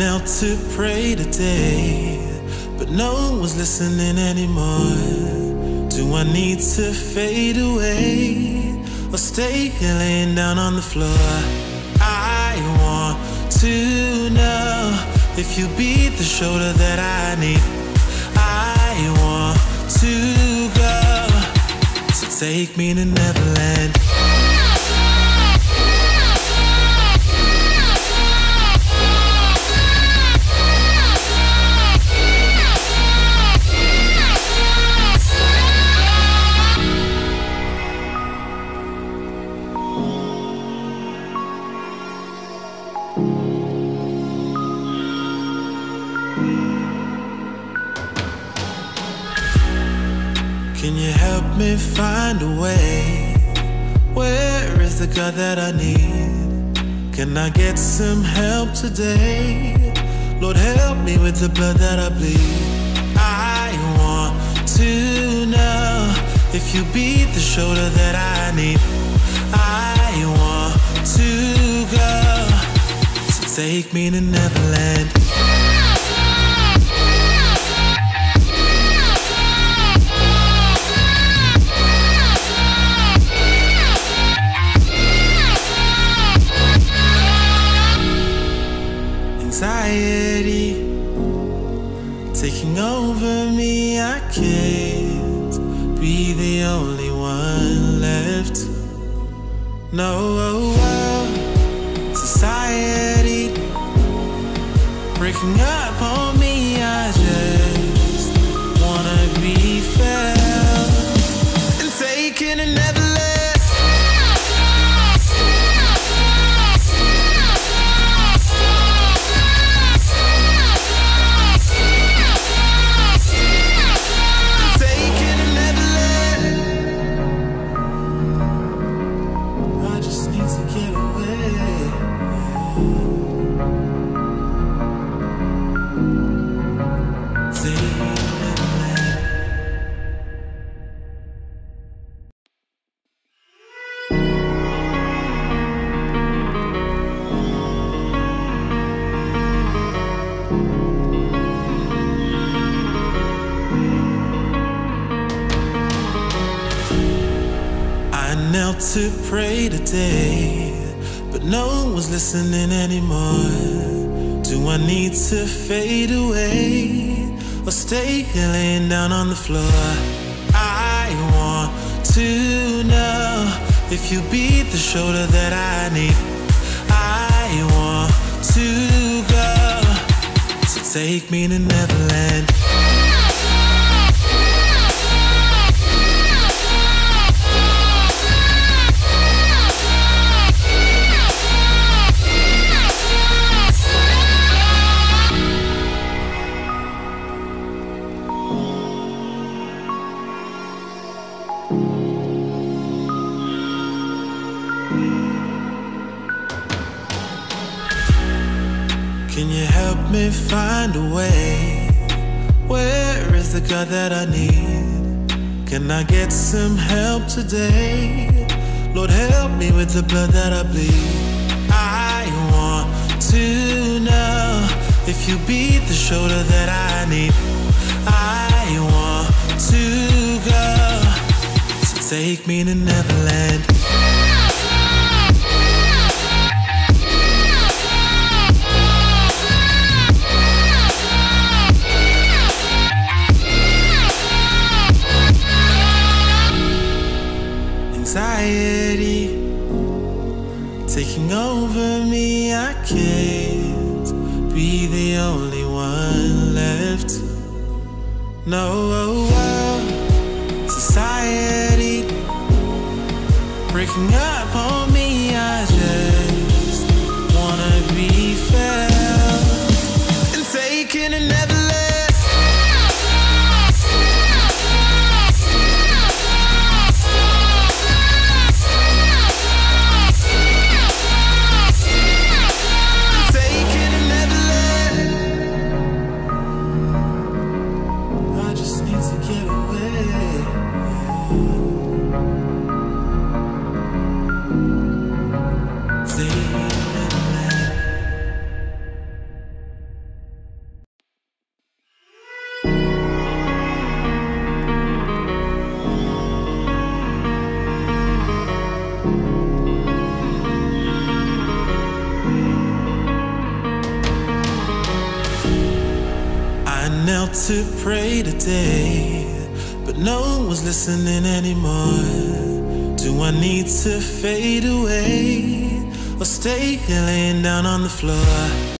Knelt to pray today, but no one was listening anymore. Do I need to fade away or stay here laying down on the floor? I want to know if you be the shoulder that I need. I want to go, so take me to Neverland. Can you help me find a way? Where is the God that I need? Can I get some help today? Lord, help me with the blood that I bleed. I want to know if you be the shoulder that I need. I want to go, so take me to Neverland. Taking over me. I can't be the only one left. No, oh, oh, society breaking up knelt to pray today, but no one was listening anymore. Do I need to fade away or stay laying down on the floor? I want to know if you be the shoulder that I need. I want to go, so take me to Neverland. Can you help me find a way? Where is the God that I need? Can I get some help today? Lord, help me with the blood that I bleed. I want to know if you be the shoulder that I need. I want to go, so take me to Neverland. Be the only one left. No, society breaking up on knelt to pray today, but no one's listening anymore. Do I need to fade away or stay laying down on the floor?